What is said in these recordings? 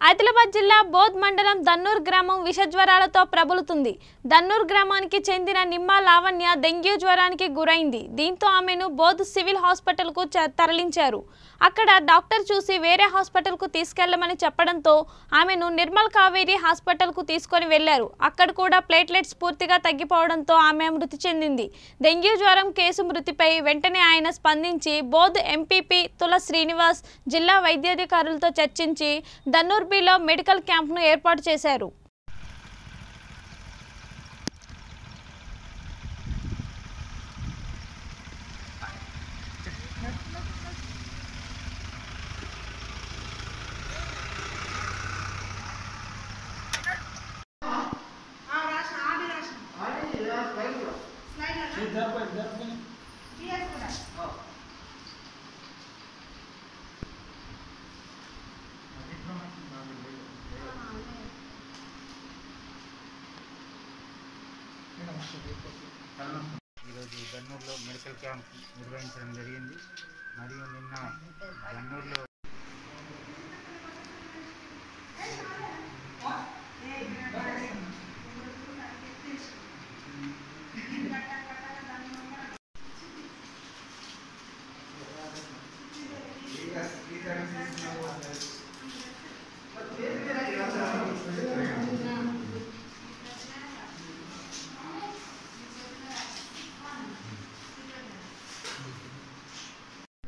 ఆదిలాబాద్ జిల్లా బోధ్ మండలం దన్నూర్ గ్రామం విషజ్వరాలతో ప్రబలుతుంది. దన్నూర్ గ్రామానికి చెందిన నిమ్మ లావణ్య డెంగ్యూ జ్వరానికి గురైంది. దీంతో ఆమెను బోధ్ సివిల్ హాస్పిటల్కు తరలించారు. అక్కడ డాక్టర్ చూసి వేరే హాస్పిటల్కు తీసుకెళ్ళమని చెప్పడంతో ఆమెను నిర్మల్ కావేరీ హాస్పిటల్కు తీసుకొని వెళ్ళారు అక్కడ కూడా ప్లేట్లెట్స్ పూర్తిగా తగ్గిపోవడంతో ఆమె మృతి చెందింది. డెంగ్యూ జ్వరం కేసు మృతిపై వెంటనే ఆయన స్పందించి బోధ్ ఎంపీపీ తుల శ్రీనివాస్ జిల్లా వైద్యాధికారులతో చర్చించి దన్నూర్బిలో మెడికల్ క్యాంప్ను ఏర్పాటు చేశారు. ఈరోజు గన్నూరులో మెడికల్ క్యాంప్ నిర్వహించడం జరిగింది. మరియు నిన్న గన్నూరులో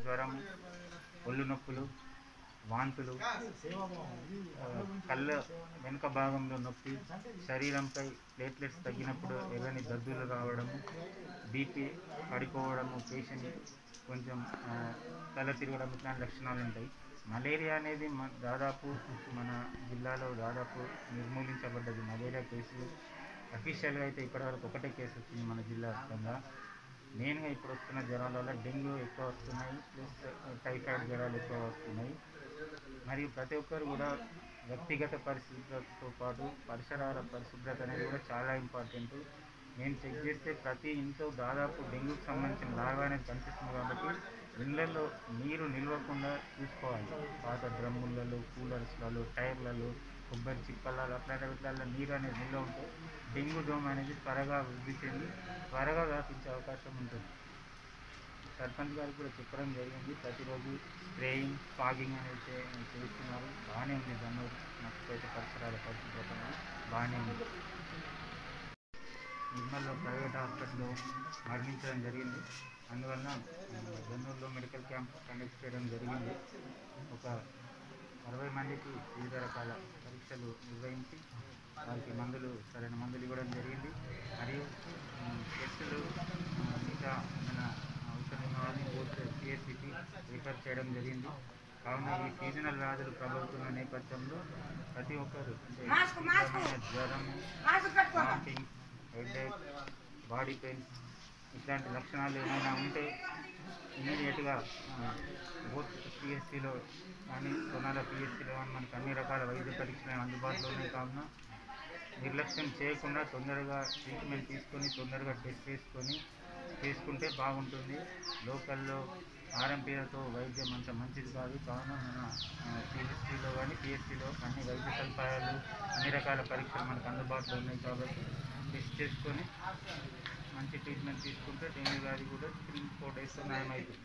జ్వరము ఒళ్ళు నొప్పులు వాంతులు కళ్ళ వెనుక భాగంలో నొప్పి శరీరంపై ప్లేట్లెట్స్ తగ్గినప్పుడు ఎర్రని దద్దులు రావడము బీపీ పడిపోవడము పేషెంట్ కొంచెం తల తిరగడం ఇట్లాంటి లక్షణాలు ఉంటాయి. మలేరియా అనేది మన దాదాపు మన జిల్లాలో దాదాపు నిర్మూలించబడ్డది. మలేరియా కేసులు అఫీషియల్గా అయితే ఇప్పటివరకు ఒకటే కేసు వచ్చింది మన జిల్లా వ్యాప్తంగా. మెయిన్గా ఇప్పుడు వస్తున్న జ్వరాల వల్ల డెంగ్యూ ఎక్కువ వస్తున్నాయి ప్లస్ టైఫాయిడ్ జ్వరాలు ఎక్కువ వస్తున్నాయి మరియు ప్రతి ఒక్కరు కూడా వ్యక్తిగత పరిశుభ్రతతో పాటు పరిసరాల పరిశుభ్రత అనేది కూడా చాలా ఇంపార్టెంట్. నేను చెక్ చేస్తే ప్రతి ఇంట్లో దాదాపు డెంగ్యూకి సంబంధించిన లాగా అనేది కనిపిస్తుంది కాబట్టి ఇళ్ళలో నీరు నిల్వకుండా చూసుకోవాలి. పాత డ్రమ్ములలో కూలర్స్లలో టైర్లలో కొబ్బరి చిప్పలలో అట్లాంటి వీటిలలో నీరు అనేది నిల్వ ఉంటే డెంగ్యూ దోమ అనేది త్వరగా వృద్ధి చెంది త్వరగా వ్యాపించే అవకాశం ఉంటుంది. సర్పంచ్ గారు కూడా చెప్పడం జరిగింది. ప్రతిరోజు స్ప్రేయింగ్ ఫాగింగ్ అనేది చే- చేస్తున్నారు. బాగానే ఉంది దన్నూరు నష్టపోయిన పరిసరాల పరిస్థితి బాగానే ఉంది. నిర్మల్లో ప్రైవేట్ హాస్పిటల్లో మరణించడం జరిగింది. అందువలన జన్నూరులో మెడికల్ క్యాంప్ కండక్ట్ చేయడం జరిగింది. ఒక అరవై మందికి వివిధ రకాల పరీక్షలు నిర్వహించి వారికి మందులు సరైన మందులు ఇవ్వడం జరిగింది. మరియు టెస్టులు మిగతా మన పూర్తి పిఎస్సికి రిఫర్ చేయడం జరిగింది. కావున ఈ సీజనల్ వ్యాధులు ప్రబలుతున్న నేపథ్యంలో ప్రతి ఒక్కరు జ్వరం వామిటింగ్ హెడేక్ బాడీ పెయిన్స్ ఇట్లాంటి లక్షణాలు ఏమైనా ఉంటే ఇమీడియట్గా పిఎస్సిలో కానీ సోనాల పిఎస్సిలో కానీ మనకు అన్ని రకాల వైద్య పరీక్షలు అందుబాటులో ఉన్నాయి కావున నిర్లక్ష్యం చేయకుండా తొందరగా ట్రీట్మెంట్ తీసుకొని తొందరగా టెస్ట్ చేసుకొని చేసుకుంటే బాగుంటుంది. లోకల్లో ఆర్ఎంపీలతో వైద్యం అంత మంచిది కాదు. కావున మన పిహెచ్సిలో కానీ పిఎస్సిలో అన్ని వైద్య సదుపాయాలు అన్ని రకాల పరీక్షలు మనకు అందుబాటులో ఉన్నాయి కాబట్టి టెస్ట్ చేసుకొని మంచి ట్రీట్మెంట్ తీసుకుంటే డెంగ్యూ వ్యాధి కూడా త్రీ ఫోర్ డేస్లో నయమవుతుంది